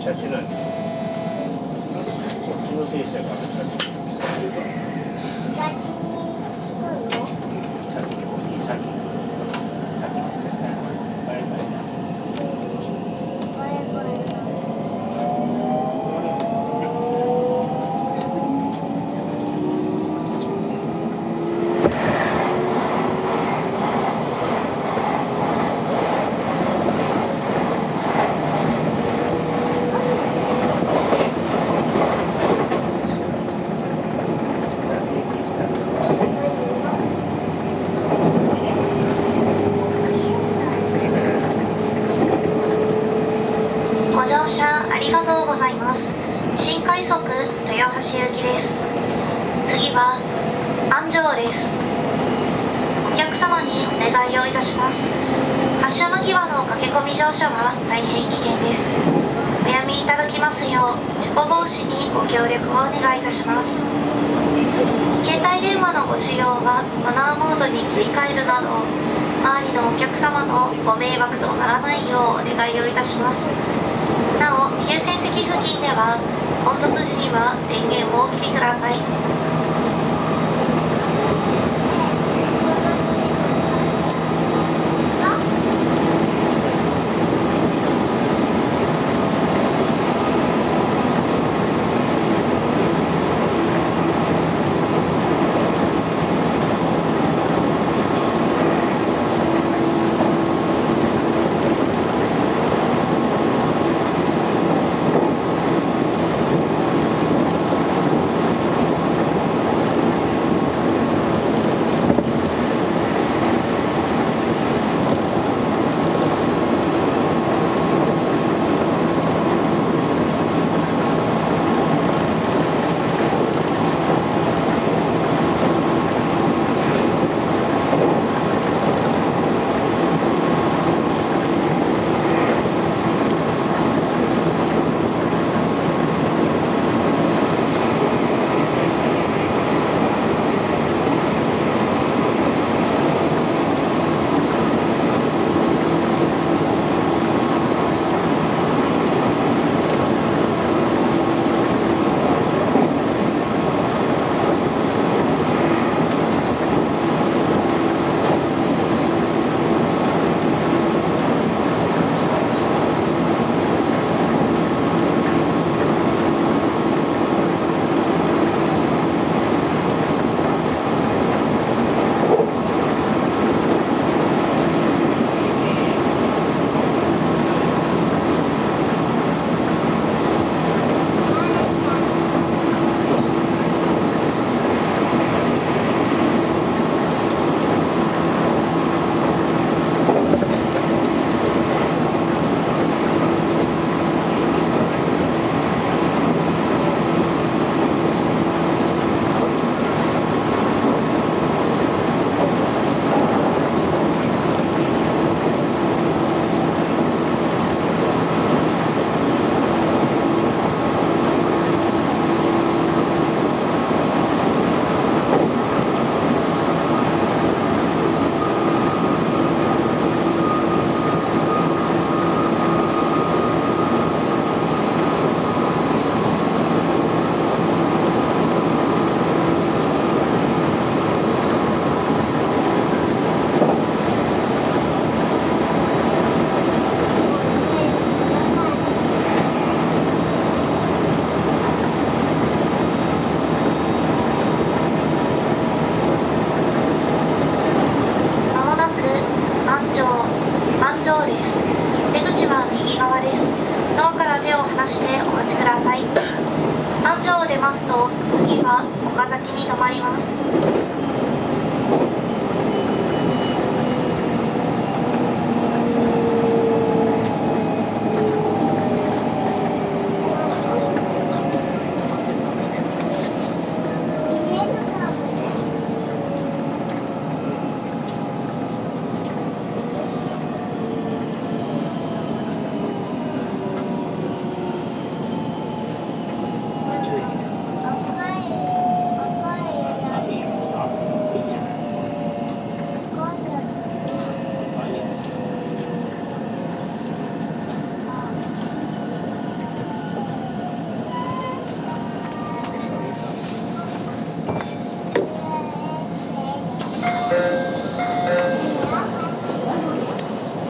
写真ない。こっちの停車が車しない。豊橋行きです。次は安城です。お客様にお願いをいたします。発車間際の駆け込み乗車は大変危険です。おやみいただきますよう事故防止にご協力をお願いいたします。携帯電話のご使用はマナーモードに切り替えるなど周りのお客様のご迷惑とならないようお願いをいたします。なお、優先席付近では、混雑時には電源をお切りください。岡崎に止まります。